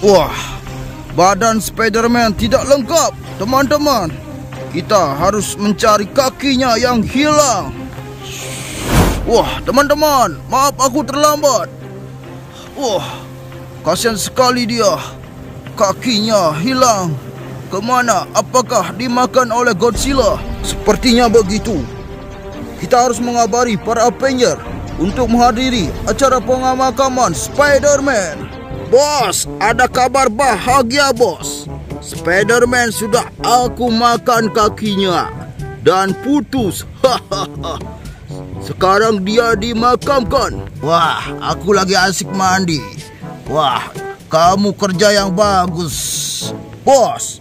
Wah, badan Spiderman tidak lengkap, teman-teman. Kita harus mencari kakinya yang hilang. Wah, teman-teman, maaf aku terlambat. Wah, kasihan sekali dia. Kakinya hilang. Ke mana? Apakah dimakan oleh Godzilla? Sepertinya begitu. Kita harus mengabari para Avenger untuk menghadiri acara pemakaman Spider-Man. Bos, ada kabar bahagia, bos. Spider-Man sudah aku makan kakinya dan putus. Sekarang dia dimakamkan. Wah, aku lagi asik mandi. Wah, kamu kerja yang bagus. Bos,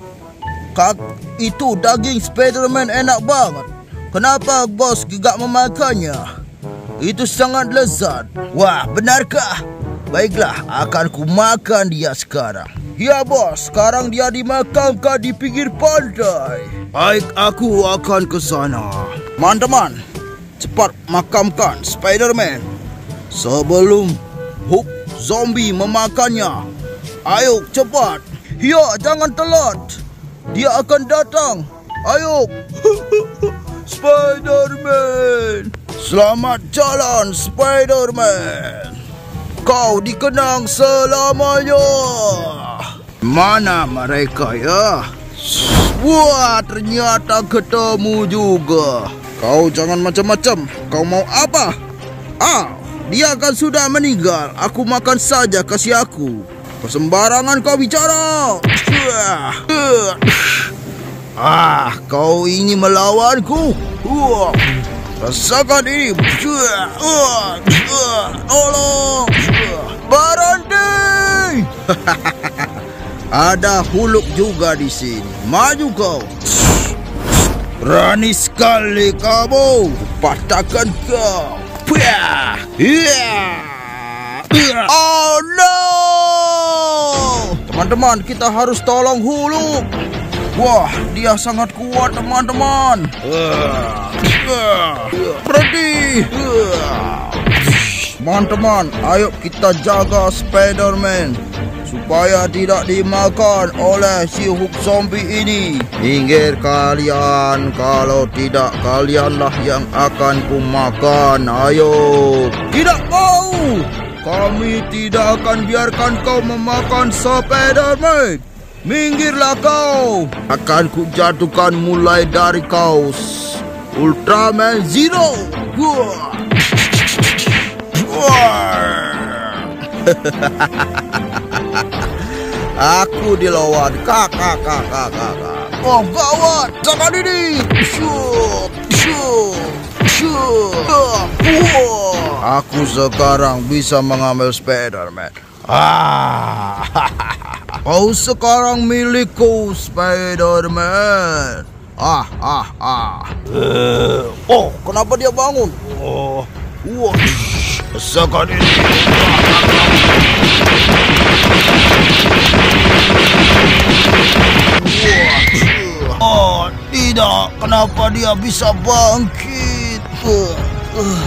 kak itu daging Spider-Man enak banget. Kenapa bos gak memakannya? Itu sangat lezat. Wah, benarkah? Baiklah, akan ku makan dia sekarang. Ya bos, sekarang dia dimakamkan di pinggir pantai. Baik, aku akan ke sana. Teman-teman, cepat makamkan Spider-Man sebelum Hulk zombie memakannya. Ayo cepat. Ya, jangan telat. Dia akan datang. Ayo. Spider-Man. Selamat jalan Spider-Man. Kau dikenang selamanya. Mana mereka ya? Wah, ternyata ketemu juga. Kau jangan macam-macam. Kau mau apa? Ah, dia kan sudah meninggal. Aku makan saja, kasih aku. Kau sembarangan kau bicara. Ah, kau ini melawanku? Wah, rasakan ini. Tolong. Berhenti. Ada huluk juga di sini. Maju kau. Berani sekali kamu. Patahkan kau. Oh no! Teman-teman, kita harus tolong huluk. Wah, dia sangat kuat teman-teman. Berhenti. Teman-teman, ayo kita jaga Spider-Man supaya tidak dimakan oleh si Hulk zombie ini. Minggir kalian, kalau tidak kalianlah yang akan kumakan. Ayo. Tidak mau. Kami tidak akan biarkan kau memakan Spider-Man. Minggirlah kau. Akan kujatuhkan mulai dari kau. Ultraman Zero. Aku dilawan kakak kakak kakak. Oh gawat, jangan ini. Shoot, shoot. Wah. Aku sekarang bisa mengambil Spiderman. Ah, kau sekarang milikku Spiderman. Ah, ah, ah. Uh, oh, kenapa dia bangun? Oh, wah. Sekali ini. Oh, tidak. Kenapa dia bisa bangkit? Uh, uh,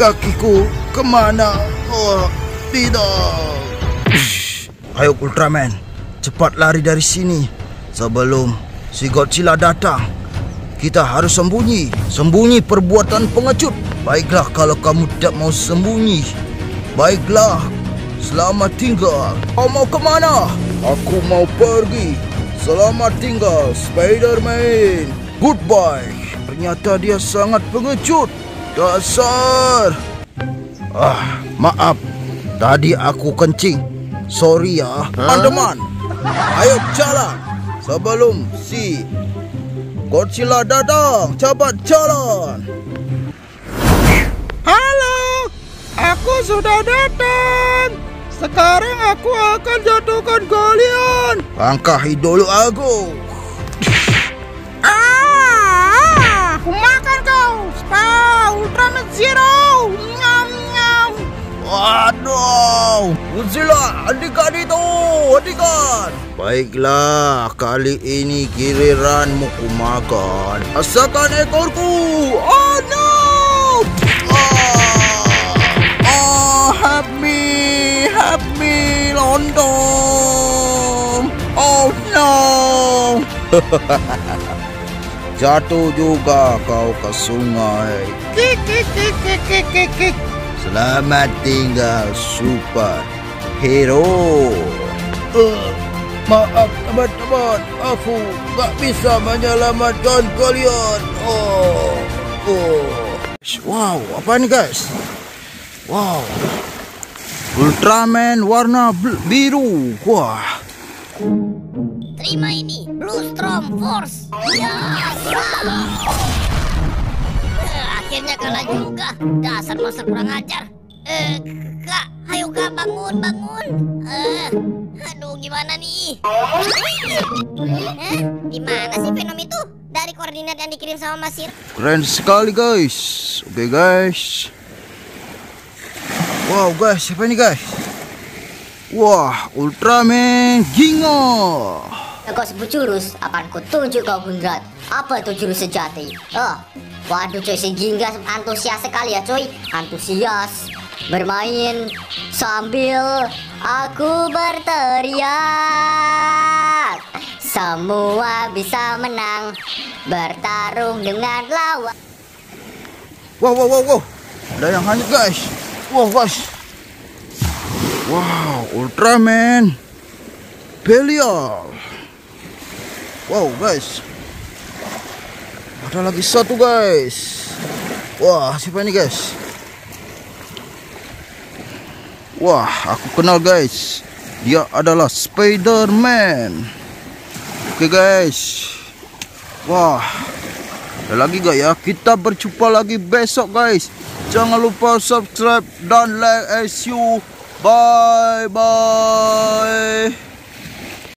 kakiku ke mana? Oh, tidak. Ayo Ultraman, cepat lari dari sini sebelum si Godzilla datang. Kita harus sembunyi, sembunyi perbuatan pengecut. Baiklah kalau kamu tidak mau sembunyi. Baiklah, selamat tinggal. Kau mau ke mana? Aku mau pergi. Selamat tinggal, Spider-Man. Goodbye. Ternyata dia sangat pengecut. Dasar. Ah, maaf. Tadi aku kencing. Sorry ya, teman-teman. Ayo jalan sebelum si Godzilla datang. Cepat jalan. Halo, aku sudah datang. Sekarang aku akan jatuhkan kalian. Langkahi dulu aku. Hentikan. Baiklah, kali ini giliranmu ku makan. Rasakan ekorku. Oh no! Ah, oh, help me, help me, Lord condong. Oh no. Jatuh juga kau ke sungai. Selamat tinggal super hero. Uh, maaf teman-teman, aku gak bisa menyelamatkan kalian. Oh, oh. Wow, apa ini guys? Wow, Ultraman warna biru. Wah. Terima ini, Storm Force. Ya, eh, akhirnya kalah juga. Dasar monster kurang ajar. Eh, kak, ayo kak bangun, bangun. Eh, aduh gimana nih? Eh, di mana sih Venom itu? Dari koordinat yang dikirim sama Masir. Keren sekali guys. Oke guys. Wow guys, siapa ini guys? Wah, Ultraman Ginga. Kau sebut jurus, akan kutunjuk kau Gundrat. Apa itu jurus sejati? Oh, waduh coy, si Ginga antusias sekali ya coy. Antusias bermain sambil aku berteriak. Semua bisa menang bertarung dengan lawan. Wow, wow, wow, wow. Ada yang hanyut guys. Wow, guys. Wow, Ultraman Belial. Wow, guys. Ada lagi satu, guys. Wah, siapa ini, guys? Wah, aku kenal, guys. Dia adalah Spider-Man. Oke, guys. Wah. Ada lagi gak ya? Kita berjumpa lagi besok, guys. Jangan lupa subscribe dan like as you. Bye bye.